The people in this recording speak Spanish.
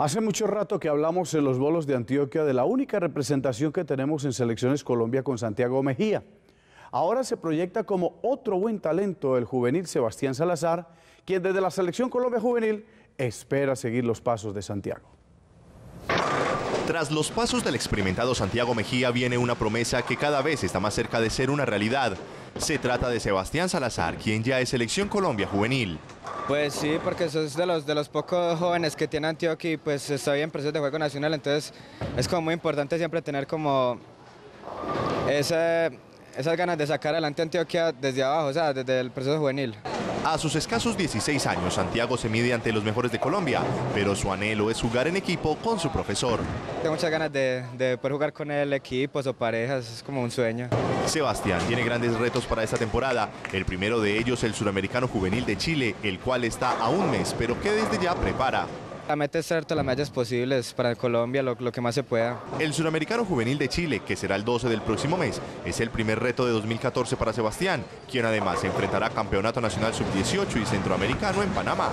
Hace mucho rato que hablamos en los bolos de Antioquia de la única representación que tenemos en Selecciones Colombia con Santiago Mejía. Ahora se proyecta como otro buen talento el juvenil Sebastián Salazar, quien desde la Selección Colombia Juvenil espera seguir los pasos de Santiago. Tras los pasos del experimentado Santiago Mejía viene una promesa que cada vez está más cerca de ser una realidad. Se trata de Sebastián Salazar, quien ya es Selección Colombia Juvenil. Pues sí, porque sos de los, de los pocos jóvenes que tiene Antioquia y pues estoy en proceso de juego nacional, entonces es como muy importante siempre tener como esas ganas de sacar adelante Antioquia desde abajo, o sea, desde el proceso juvenil. A sus escasos 16 años, Santiago se mide ante los mejores de Colombia, pero su anhelo es jugar en equipo con su profesor. Tengo muchas ganas de, de poder jugar con él, equipos o parejas, es como un sueño. Sebastián tiene grandes retos para esta temporada. El primero de ellos, el suramericano juvenil de Chile, el cual está a un mes, pero que desde ya prepara. La meta es ser todas las medallas posibles para Colombia, lo, que más se pueda. El suramericano juvenil de Chile, que será el 12 del próximo mes, es el primer reto de 2014 para Sebastián, quien además enfrentará Campeonato Nacional Sub-18 y Centroamericano en Panamá.